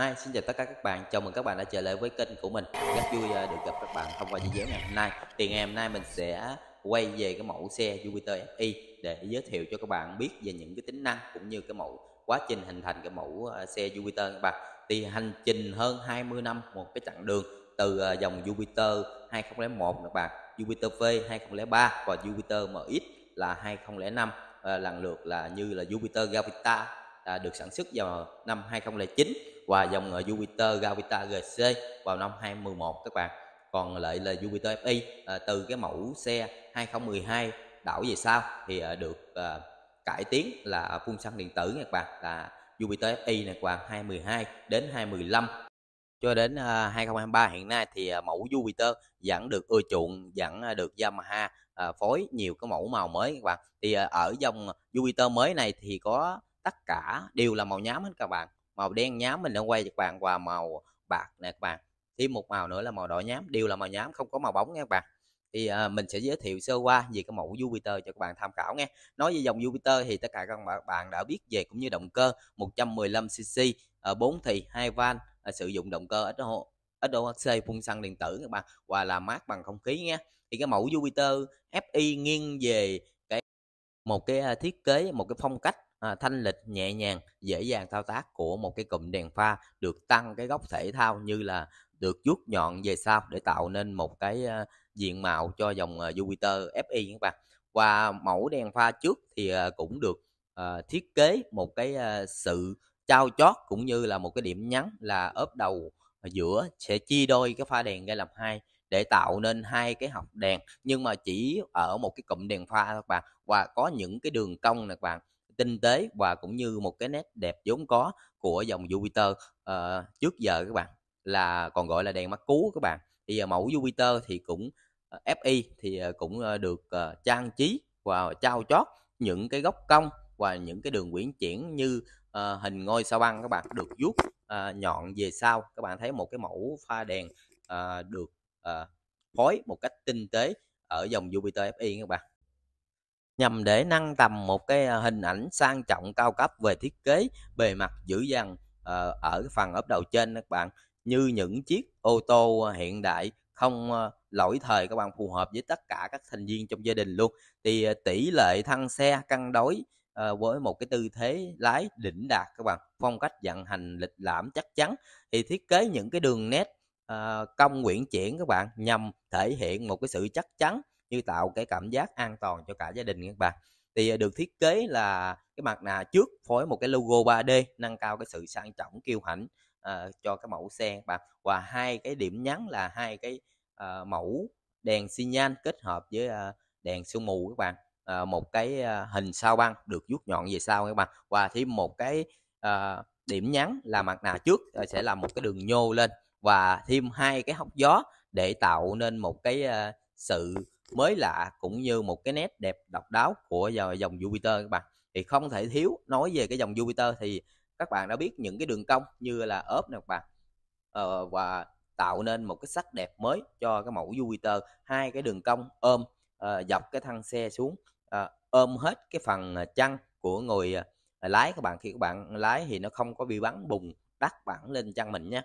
Hi, xin chào tất cả các bạn. Chào mừng các bạn đã trở lại với kênh của mình. Rất vui ờ, được gặp các bạn thông qua video ngày hôm nay. Thì ngày hôm nay mình sẽ quay về cái mẫu xe Jupiter FI để giới thiệu cho các bạn biết về những cái tính năng cũng như cái mẫu quá trình hình thành cái mẫu ờ, xe Jupiter các bạn. Thì hành trình hơn 20 năm một cái chặng đường từ ờ, dòng Jupiter 2001 các bạn, Jupiter V 2003 và Jupiter MX là 2005 lần lượt là như là Jupiter Gravita được sản xuất vào năm 2009 và dòng ờ, Jupiter Gravita GC vào năm 2011 các bạn. Còn lại là Jupiter FI à, từ cái mẫu xe 2012 đảo về sau thì à, được à, cải tiến là phun xăng điện tử các bạn là Jupiter FI này khoảng 2012 đến 2015 cho đến à, 2023 hiện nay thì à, mẫu Jupiter vẫn được ưa chuộng vẫn à, được Yamaha à, phối nhiều cái mẫu màu mới các bạn. Thì à, ở dòng Jupiter mới này thì có tất cả đều là màu nhám hết các bạn màu đen nhám mình đã quay cho các bạn qua màu bạc nè các bạn. Thêm một màu nữa là màu đỏ nhám đều là màu nhám không có màu bóng nha các bạn. Thì à, mình sẽ giới thiệu sơ qua về cái mẫu Jupiter cho các bạn tham khảo nghe nói về dòng Jupiter thì tất cả các bạn đã biết về cũng như động cơ 115cc ở 4 thì hai van à, sử dụng động cơ SO SOHC phun xăng điện tử các bạn và làm mát bằng không khí nha. Thì cái mẫu Jupiter FI nghiêng về cái một cái à, thiết kế một cái phong cách à, thanh lịch nhẹ nhàng dễ dàng thao tác của một cái cụm đèn pha được tăng cái góc thể thao như là được rút nhọn về sau để tạo nên một cái uh, diện mạo cho dòng uh, Jupiter FI các bạn. Và mẫu đèn pha trước thì uh, cũng được uh, thiết kế một cái uh, sự trao chót cũng như là một cái điểm nhấn là ốp đầu giữa sẽ chia đôi cái pha đèn ra làm hai để tạo nên hai cái học đèn. Nhưng mà chỉ ở một cái cụm đèn pha các bạn và có những cái đường cong này các bạn tinh tế và cũng như một cái nét đẹp vốn có của dòng Jupiter. Uh, trước giờ các bạn là còn gọi là đèn mắt cú các bạn. Thì uh, mẫu Jupiter thì cũng ờ, uh, FI thì uh, cũng uh, được uh, trang trí và trao chót những cái góc cong và những cái đường quyển chuyển như uh, hình ngôi sao băng các bạn được vuốt uh, nhọn về sau. Các bạn thấy một cái mẫu pha đèn uh, được uh, phối một cách tinh tế ở dòng Jupiter FI các bạn nhằm để nâng tầm một cái ờ, hình ảnh sang trọng cao cấp về thiết kế, bề mặt dữ dằn ờ, ở phần ốp đầu trên các bạn. Như những chiếc ô tô ờ, hiện đại, không lỗi thời các bạn, phù hợp với tất cả các thành viên trong gia đình luôn. Thì tỷ lệ thân xe cân đối với một cái tư thế lái đỉnh đạt các bạn, phong cách vận hành lịch lãm chắc chắn. Thì thiết kế những cái đường nét công cong quyển chuyển các bạn, nhằm thể hiện một cái sự chắc chắn như tạo cái cảm giác an toàn cho cả gia đình các bạn. Thì à, được thiết kế là cái mặt nạ trước phối một cái logo 3D nâng cao cái sự sang trọng kiêu hãnh uh, cho cái mẫu xe các bạn. Và hai cái điểm nhấn là hai cái uh, mẫu đèn xi nhan kết hợp với uh, đèn sương mù các bạn. Uh, một cái uh, hình sao băng được rút nhọn về sau các bạn. Và thêm một cái uh, điểm nhấn là mặt nạ trước uh, sẽ là một cái đường nhô lên. Và thêm hai cái hốc gió để tạo nên một cái uh, sự mới lạ cũng như một cái nét đẹp độc đáo của dòng Jupiter các bạn. Thì không thể thiếu nói về cái dòng Jupiter thì các bạn đã biết những cái đường cong như là ốp nè các bạn. Ờ, và tạo nên một cái sắc đẹp mới cho cái mẫu Jupiter. Hai cái đường cong ôm uh, dọc cái thân xe xuống uh, ôm hết cái phần ờ, chân của người uh, lái các bạn. Khi các bạn lái thì nó không có bị bắn bùng đắt bản lên chân mình nhé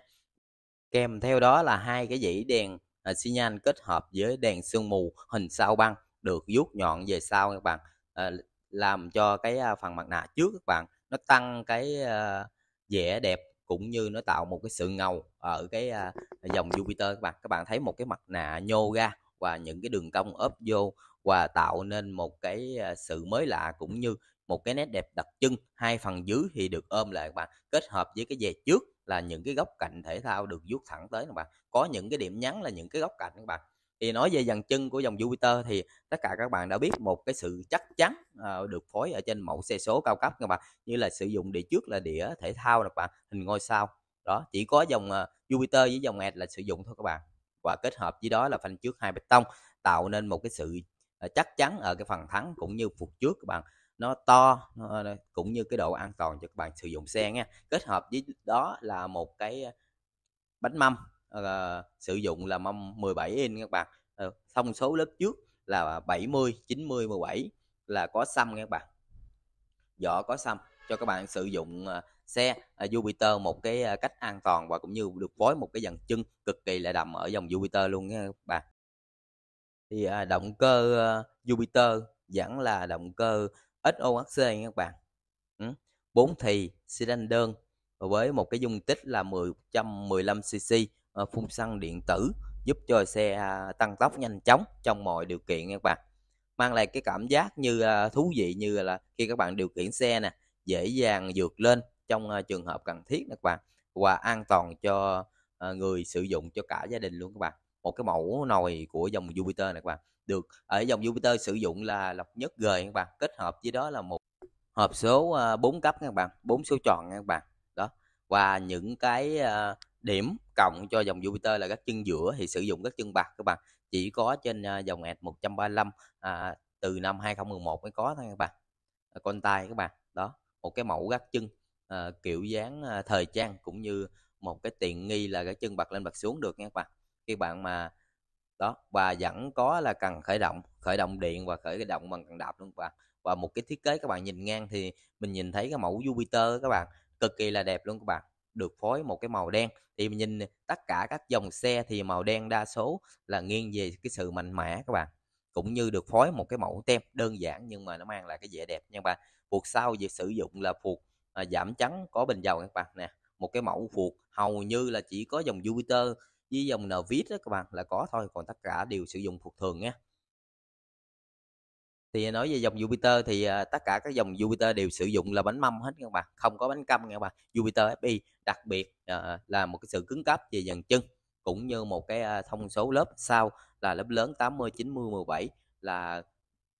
kèm theo đó là hai cái dãy đèn à, xi nhan kết hợp với đèn sương mù hình sao băng được vuốt nhọn về sau các bạn. À, làm cho cái à, phần mặt nạ trước các bạn nó tăng cái à, vẻ đẹp cũng như nó tạo một cái sự ngầu ở cái à, dòng Jupiter các bạn. Các bạn thấy một cái mặt nạ nhô ra và những cái đường cong ốp vô và tạo nên một cái à, sự mới lạ cũng như một cái nét đẹp đặc trưng hai phần dưới thì được ôm lại các bạn. Kết hợp với cái dè trước là những cái góc cạnh thể thao được vuốt thẳng tới các bạn. Có những cái điểm nhấn là những cái góc cạnh các bạn. Thì nói về dàn chân của dòng Jupiter thì tất cả các bạn đã biết một cái sự chắc chắn uh, được phối ở trên mẫu xe số cao cấp các bạn như là sử dụng đĩa trước là đĩa thể thao các bạn hình ngôi sao. Đó chỉ có dòng uh, Jupiter với dòng Ed là sử dụng thôi các bạn. Và kết hợp với đó là phanh trước hai bê tông tạo nên một cái sự ờ, chắc chắn ở cái phần thắng cũng như phục trước các bạn nó to ờ, cũng như cái độ an toàn cho các bạn sử dụng xe nha. Kết hợp với đó là một cái ờ, bánh mâm uh, sử dụng là mâm 17 inch các bạn. Uh, thông số lớp trước là 70 90 17 là có xăm các bạn. Vỏ có xăm cho các bạn sử dụng uh, xe uh, Jupiter một cái uh, cách an toàn và cũng như được phối một cái dàn chân cực kỳ là đầm ở dòng Jupiter luôn nha các bạn. Thì uh, động cơ uh, Jupiter vẫn là động cơ SOHC nha các bạn. Ừ. 4 thì sedan đơn với một cái dung tích là 115cc ờ, phun xăng điện tử giúp cho xe à, tăng tốc nhanh chóng trong mọi điều kiện nha các bạn. Mang lại cái cảm giác như à, thú vị như là khi các bạn điều khiển xe nè, dễ dàng vượt lên trong à, trường hợp cần thiết các bạn và an toàn cho người sử dụng cho cả gia đình luôn các bạn. Một cái mẫu nồi của dòng Jupiter này các bạn được. Ở dòng Jupiter sử dụng là lọc nhất G các bạn kết hợp với đó là một hộp số ờ, 4 cấp các bạn 4 số tròn các bạn. Đó và những cái ờ, điểm cộng cho dòng Jupiter là các chân giữa thì sử dụng các chân bạc các bạn chỉ có trên ờ, dòng S 135 à, từ năm 2011 mới có thôi các bạn con tay các bạn. Đó một cái mẫu gác chân à, kiểu dáng à, thời trang cũng như một cái tiện nghi là cái chân bật lên bật xuống được nha các bạn. Khi bạn mà đó và vẫn có là cần khởi động khởi động điện và khởi động bằng cần đạp luôn các bạn. Và một cái thiết kế các bạn nhìn ngang thì mình nhìn thấy cái mẫu Jupiter các bạn cực kỳ là đẹp luôn các bạn được phối một cái màu đen. Thì mình nhìn tất cả các dòng xe thì màu đen đa số là nghiêng về cái sự mạnh mẽ các bạn cũng như được phối một cái mẫu tem đơn giản nhưng mà nó mang lại cái vẻ đẹp. Nha các bạn phuộc sau việc sử dụng là phuộc à, giảm trắng có bình dầu các bạn nè một cái mẫu phuộc hầu như là chỉ có dòng Jupiter với dòng Nvidia đó các bạn là có thôi còn tất cả đều sử dụng thuộc thường nhé thì nói về dòng Jupiter thì à, tất cả các dòng Jupiter đều sử dụng là bánh mâm hết các bạn không có bánh căm nha các bạn. Jupiter FI đặc biệt à, là một cái sự cứng cấp về dàn chân cũng như một cái à, thông số lớp sau là lớp lớn 80 90 17 là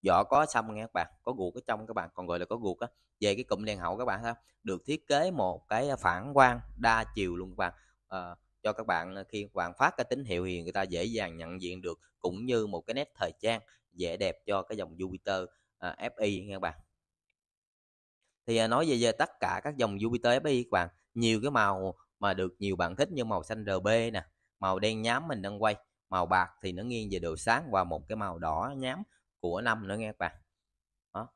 vỏ có xăm nghe các bạn có guộc ở trong các bạn còn gọi là có guộc á về cái cụm đèn hậu các bạn ha. Được thiết kế một cái phản quang đa chiều luôn các bạn à, cho các bạn ờ, khi các bạn phát cái tín hiệu thì người ta dễ dàng nhận diện được cũng như một cái nét thời trang dễ đẹp cho cái dòng Jupiter à, FI nha các bạn. Thì à, nói về, về tất cả các dòng Jupiter FI các bạn nhiều cái màu mà được nhiều bạn thích như màu xanh RB nè màu đen nhám mình đang quay màu bạc thì nó nghiêng về độ sáng và một cái màu đỏ nhám của năm nữa nghe các bạn. Đó.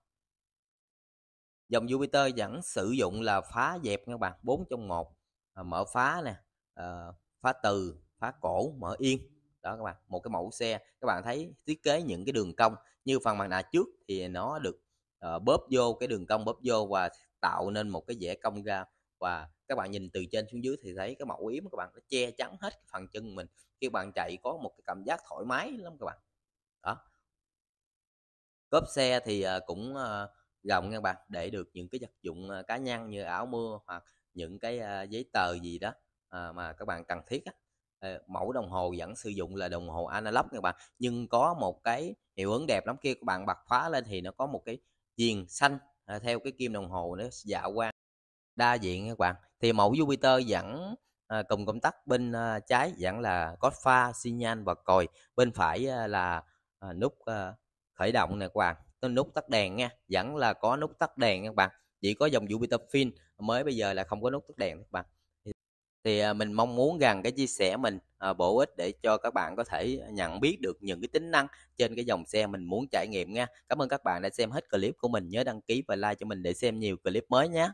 Dòng Jupiter vẫn sử dụng là phá dẹp nha các bạn 4 trong một à, mở phá nè Ờ, phá từ phá cổ mở yên. Đó các bạn một cái mẫu xe. Các bạn thấy thiết kế những cái đường cong như phần mặt nạ trước thì nó được uh, bóp vô cái đường cong bóp vô và tạo nên một cái vẻ cong ra. Và các bạn nhìn từ trên xuống dưới thì thấy cái mẫu yếm các bạn nó che chắn hết cái phần chân mình. Khi bạn chạy có một cái cảm giác thoải mái lắm các bạn. Đó. Cốp xe thì uh, cũng uh, rộng nha các bạn để được những cái vật dụng uh, cá nhân như áo mưa hoặc những cái uh, giấy tờ gì đó à, mà các bạn cần thiết á ờ, mẫu đồng hồ vẫn sử dụng là đồng hồ analog các bạn. Nhưng có một cái hiệu ứng đẹp lắm kia các bạn bật khóa lên thì nó có một cái viền xanh à, theo cái kim đồng hồ nó dạ quang đa diện các bạn. Thì mẫu Jupiter vẫn à, cùng công tắc bên à, trái vẫn là có pha xi nhan và còi. Bên phải à, là à, nút à, khởi động nè các bạn tên nút tắt đèn nha vẫn là có nút tắt đèn các bạn. Chỉ có dòng Jupiter Fin mới bây giờ là không có nút tắt đèn các bạn thì à, mình mong muốn rằng cái chia sẻ mình à, bổ ích để cho các bạn có thể nhận biết được những cái tính năng trên cái dòng xe mình muốn trải nghiệm nha. Cảm ơn các bạn đã xem hết clip của mình. Nhớ đăng ký và like cho mình để xem nhiều clip mới nhé.